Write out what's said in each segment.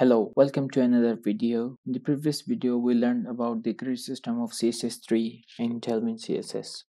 Hello, welcome to another video. In the previous video, we learned about the grid system of CSS3 in Tailwind CSS.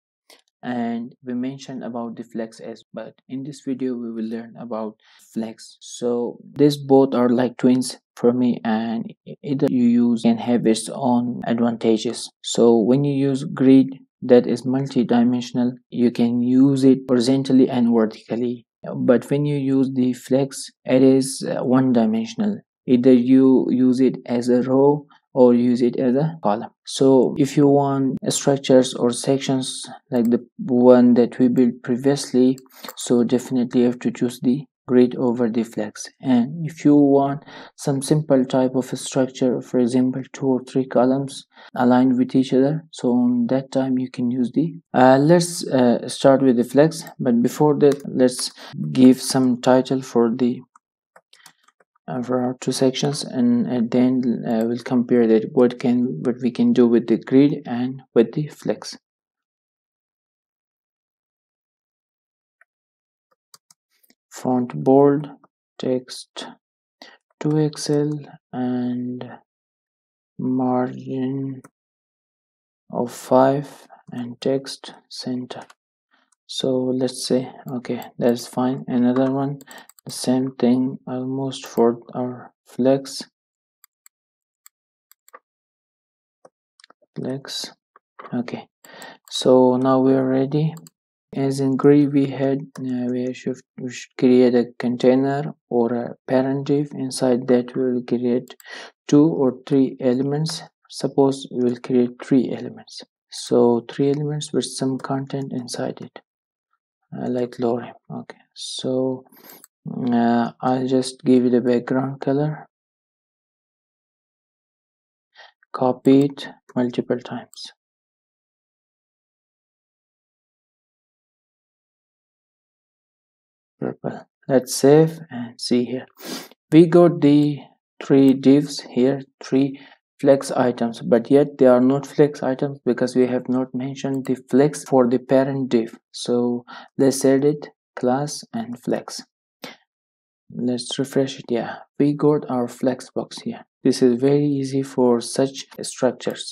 And we mentioned about the flex as but in this video we will learn about flex so these both are like twins for me and either you use can have its own advantages so when you use grid that is multi-dimensional you can use it horizontally and vertically but when you use the flex it is uh, one dimensional either you use it as a row or use it as a column. So if you want structures or sections like the one that we built previously so definitely you have to choose the grid over the flex. And if you want some simple type of structure for example two or three columns aligned with each other so on that time you can use the uh, let's uh, start with the flex. But before that let's give some title for the for our two sections and, then uh, we'll compare that what can what we can do with the grid and with the flex. Font bold text 2xl and margin of 5 and text center so let's say okay that's fine. Another one the same thing almost for our flex. Flex. Okay. So now we are ready. As in grid we had uh, we should we should create a container or a parent div. Inside that we will create two or three elements. Suppose we will create three elements. So three elements with some content inside it uh, like lorem okay so uh, I'll just give it a background color. Copy it multiple times. Purple. Let's save and see here. We got the three divs here three flex items but yet they are not flex items because we have not mentioned the flex for the parent div. So let's edit class and flex. Let's refresh it yeah. We got our flex box here. This is very easy for such structures.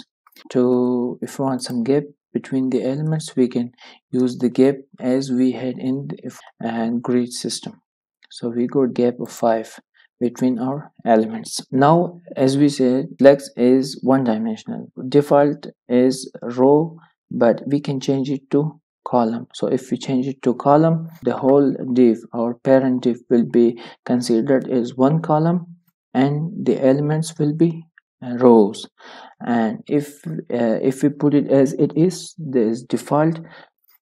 To if we want some gap between the elements we can use the gap as we had in the and grid system. So we got gap of 5 between our elements. Now as we said flex is one dimensional default is row but we can change it to column. So if we change it to column the whole div our parent div will be considered as one column and the elements will be rows. And if uh, if we put it as it is this default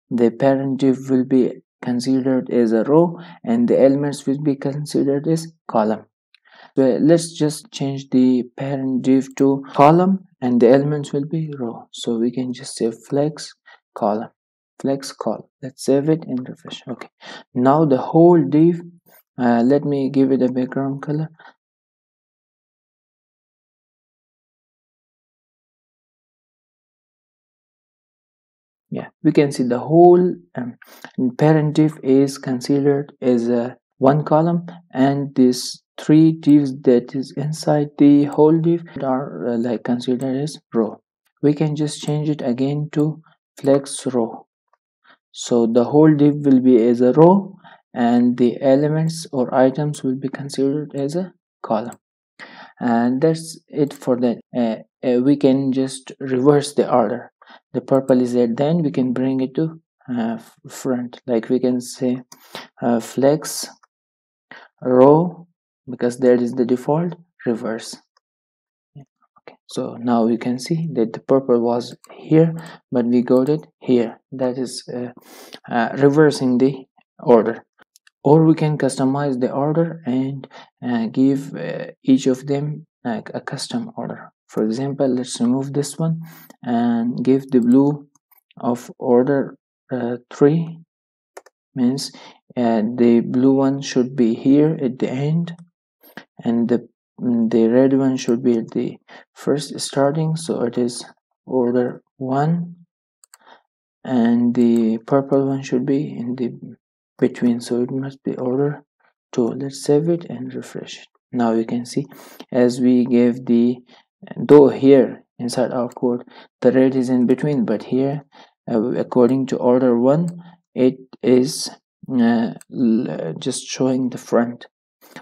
the parent div will be considered as a row and the elements will be considered as column. So let's just change the parent div to column and the elements will be row. So we can just say flex column flex col let's save it and refresh. Okay. Now the whole div uh, let me give it a background color yeah we can see the whole um, parent div is considered as a one column and this three divs that is inside the whole div are uh, like considered as row. We can just change it again to flex row. So the whole div will be as a row and the elements or items will be considered as a column. And that's it for that. Uh, uh, we can just reverse the order the purple is at then we can bring it to uh, front. Like we can say uh, flex row because that is the default reverse. Okay, so now we can see that the purple was here but we got it here. That is uh, uh, reversing the order. Or we can customize the order and uh, give uh, each of them like a custom order for example let's remove this one and give the blue of order uh, 3 means uh, the blue one should be here at the end and the Mm, the red one should be at the first starting. So it is order 1 and the purple one should be in the between. So it must be order 2 let's save it and refresh it. Now you can see as we gave the though here inside our code the red is in between but here uh, according to order one it is uh, just showing the front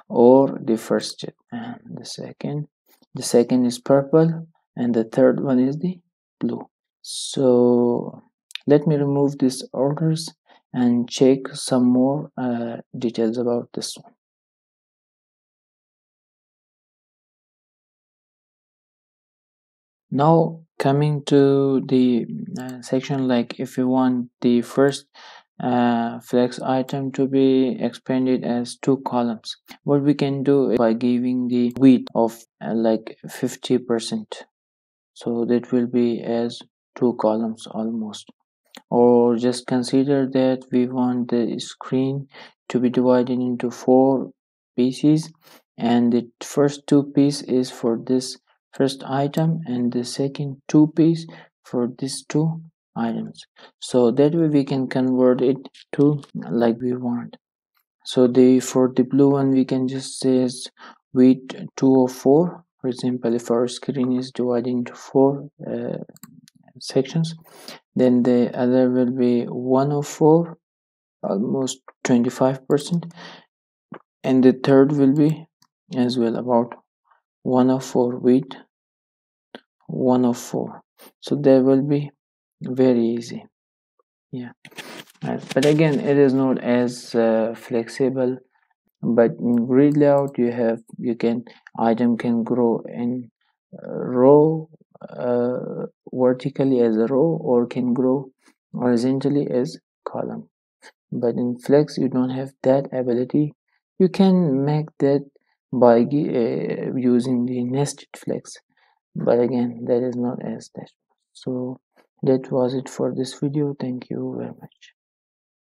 or the first and the second the second is purple and the third one is the blue. So let me remove these orders and check some more uh, details about this one now coming to the uh, section like if you want the first uh, flex item to be expanded as two columns what we can do by giving the width of uh, like 50 percent. So that will be as two columns almost. Or just consider that we want the screen to be divided into four pieces and the first two piece is for this first item and the second two piece for these two items. So that way we can convert it to like we want. So the for the blue one we can just say width 204 for example if our screen is divided into four uh, sections then the other will be 104 almost 25 percent. And the third will be as well about 104 width 104 so there will be very easy. Yeah. But again it is not as uh, flexible but in grid layout you have you can item can grow in uh, row uh, vertically as a row or can grow horizontally as column. But in flex you don't have that ability. You can make that by uh, using the nested flex. But again that is not as that. So that was it for this video. Thank you very much